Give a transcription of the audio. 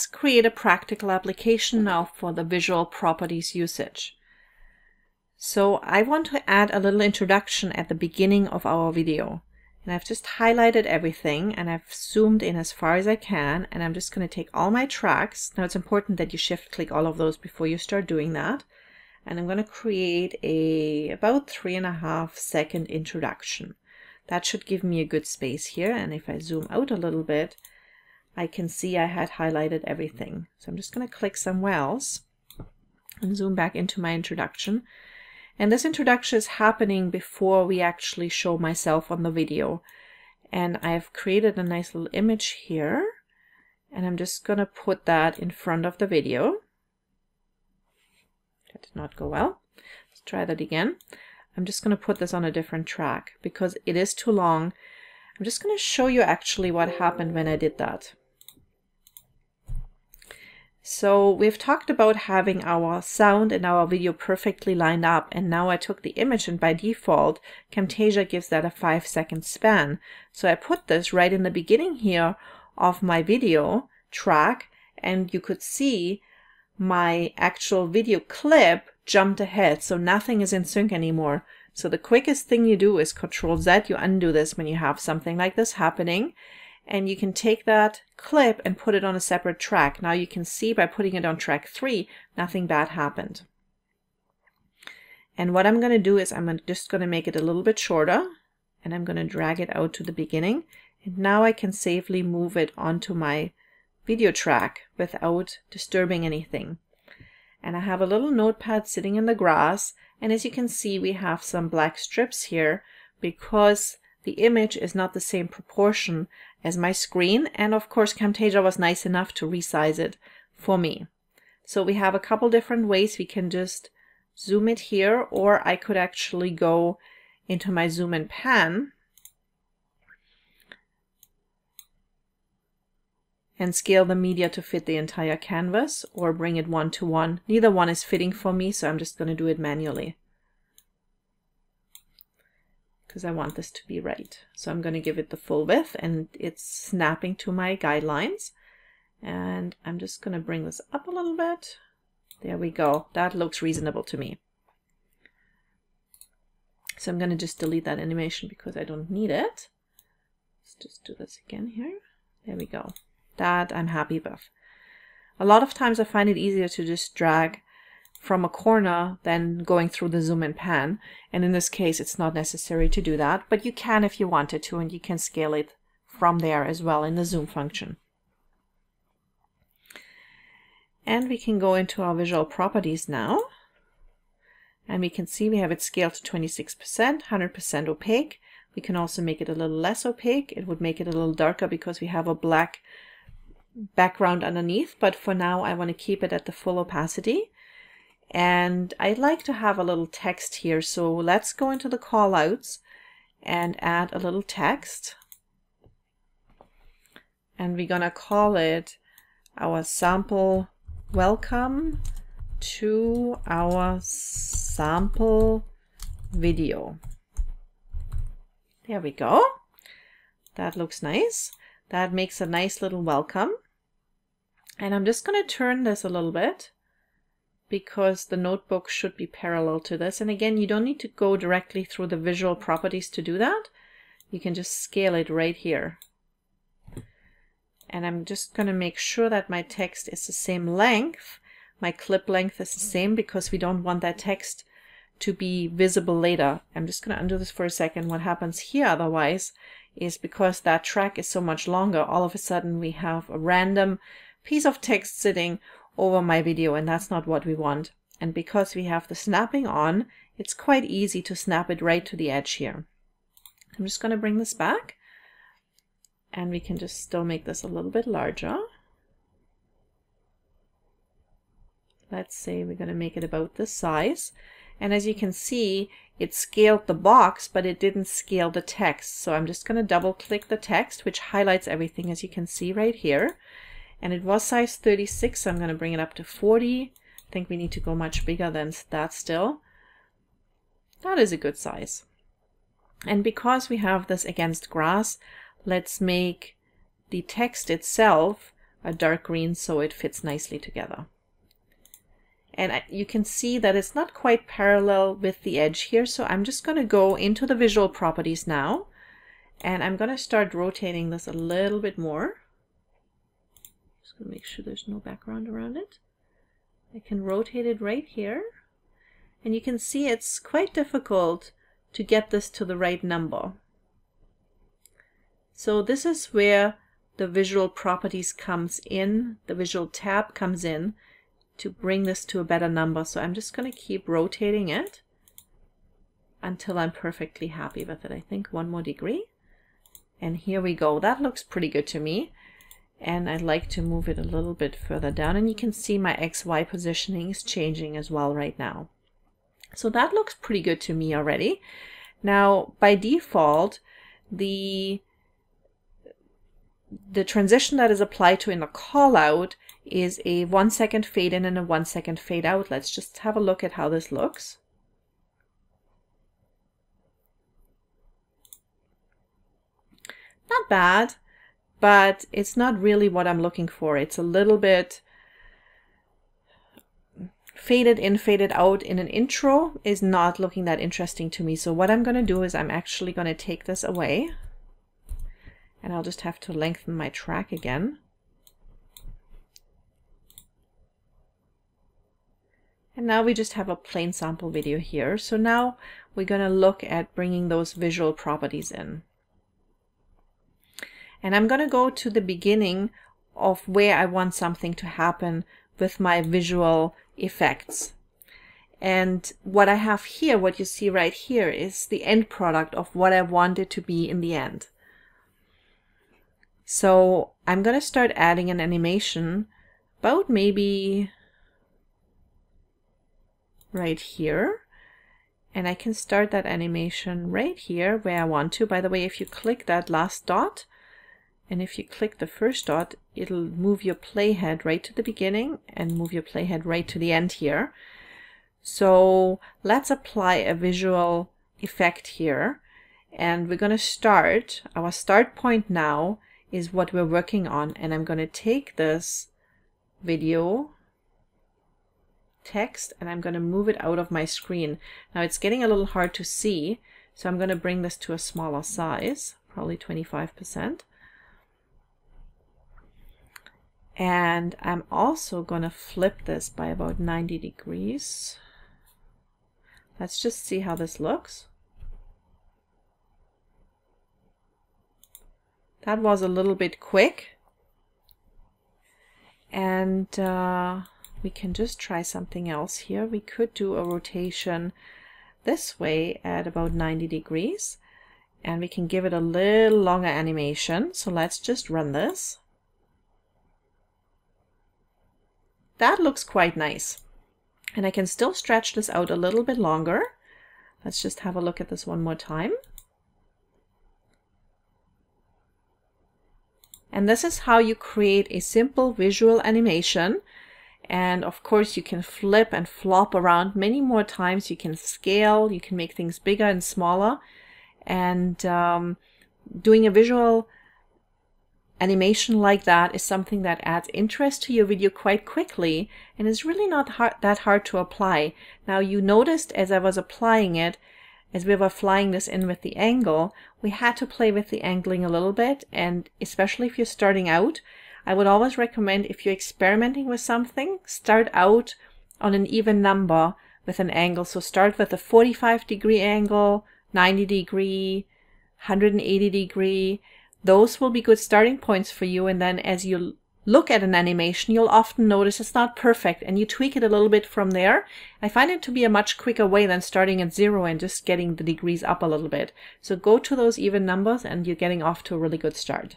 let's create a practical application now for the visual properties usage. So I want to add a little introduction at the beginning of our video. And I've just highlighted everything and I've zoomed in as far as I can and I'm just going to take all my tracks. Now it's important that you shift click all of those before you start doing that. And I'm going to create a about three and a half second introduction. That should give me a good space here. And if I zoom out a little bit, I can see I had highlighted everything. So I'm just going to click somewhere else and zoom back into my introduction. And this introduction is happening before we actually show myself on the video. And I've created a nice little image here. And I'm just going to put that in front of the video. That did not go well. Let's try that again. I'm just going to put this on a different track because it is too long. I'm just going to show you actually what happened when I did that. So we've talked about having our sound and our video perfectly lined up and now I took the image and by default Camtasia gives that a five second span. So I put this right in the beginning here of my video track and you could see my actual video clip jumped ahead so nothing is in sync anymore. So the quickest thing you do is control Z, you undo this when you have something like this happening and you can take that clip and put it on a separate track. Now you can see by putting it on track three, nothing bad happened. And what I'm going to do is I'm just going to make it a little bit shorter and I'm going to drag it out to the beginning. And now I can safely move it onto my video track without disturbing anything. And I have a little notepad sitting in the grass. And as you can see, we have some black strips here because the image is not the same proportion as my screen. And of course, Camtasia was nice enough to resize it for me. So we have a couple different ways we can just zoom it here, or I could actually go into my zoom and pan and scale the media to fit the entire canvas or bring it one to one. Neither one is fitting for me, so I'm just going to do it manually because I want this to be right. So I'm going to give it the full width and it's snapping to my guidelines. And I'm just going to bring this up a little bit. There we go. That looks reasonable to me. So I'm going to just delete that animation because I don't need it. Let's just do this again here. There we go. That I'm happy with. A lot of times I find it easier to just drag from a corner than going through the zoom and pan. And in this case, it's not necessary to do that, but you can if you wanted to, and you can scale it from there as well in the zoom function. And we can go into our visual properties now. And we can see we have it scaled to 26%, 100% opaque. We can also make it a little less opaque. It would make it a little darker because we have a black background underneath. But for now, I want to keep it at the full opacity. And I'd like to have a little text here. So let's go into the callouts and add a little text. And we're going to call it our sample welcome to our sample video. There we go. That looks nice. That makes a nice little welcome. And I'm just going to turn this a little bit because the notebook should be parallel to this. And again, you don't need to go directly through the visual properties to do that. You can just scale it right here. And I'm just going to make sure that my text is the same length. My clip length is the same because we don't want that text to be visible later. I'm just going to undo this for a second. What happens here otherwise is because that track is so much longer, all of a sudden we have a random piece of text sitting over my video and that's not what we want. And because we have the snapping on, it's quite easy to snap it right to the edge here. I'm just going to bring this back and we can just still make this a little bit larger. Let's say we're going to make it about this size. And as you can see, it scaled the box, but it didn't scale the text. So I'm just going to double click the text, which highlights everything as you can see right here and it was size 36 so I'm going to bring it up to 40 I think we need to go much bigger than that still that is a good size and because we have this against grass let's make the text itself a dark green so it fits nicely together. And I, you can see that it's not quite parallel with the edge here, so I'm just going to go into the visual properties now, and I'm going to start rotating this a little bit more. Make sure there's no background around it. I can rotate it right here, and you can see it's quite difficult to get this to the right number. So this is where the visual properties comes in, the visual tab comes in to bring this to a better number. So I'm just going to keep rotating it until I'm perfectly happy with it. I think one more degree. And here we go. That looks pretty good to me. And I'd like to move it a little bit further down. And you can see my XY positioning is changing as well right now. So that looks pretty good to me already. Now, by default, the the transition that is applied to in the callout is a one second fade in and a one second fade out. Let's just have a look at how this looks. Not bad, but it's not really what I'm looking for. It's a little bit faded in, faded out in an intro is not looking that interesting to me. So what I'm going to do is I'm actually going to take this away and I'll just have to lengthen my track again. And now we just have a plain sample video here. So now we're going to look at bringing those visual properties in. And I'm going to go to the beginning of where I want something to happen with my visual effects. And what I have here, what you see right here, is the end product of what I want it to be in the end. So I'm going to start adding an animation about maybe right here. And I can start that animation right here where I want to. By the way, if you click that last dot, and if you click the first dot, it'll move your playhead right to the beginning and move your playhead right to the end here. So let's apply a visual effect here. And we're going to start, our start point now is what we're working on. And I'm going to take this video text and I'm going to move it out of my screen. Now it's getting a little hard to see, so I'm going to bring this to a smaller size, probably 25%. And I'm also going to flip this by about 90 degrees. Let's just see how this looks. That was a little bit quick. And uh, we can just try something else here. We could do a rotation this way at about 90 degrees. And we can give it a little longer animation. So let's just run this. That looks quite nice. And I can still stretch this out a little bit longer. Let's just have a look at this one more time. And this is how you create a simple visual animation. And of course you can flip and flop around many more times. You can scale, you can make things bigger and smaller. And um, doing a visual animation like that is something that adds interest to your video quite quickly and is really not hard, that hard to apply. Now you noticed as I was applying it, as we were flying this in with the angle, we had to play with the angling a little bit. And especially if you're starting out, I would always recommend if you're experimenting with something, start out on an even number with an angle. So start with a 45 degree angle, 90 degree, 180 degree. Those will be good starting points for you. And then as you look at an animation, you'll often notice it's not perfect and you tweak it a little bit from there. I find it to be a much quicker way than starting at zero and just getting the degrees up a little bit. So go to those even numbers and you're getting off to a really good start.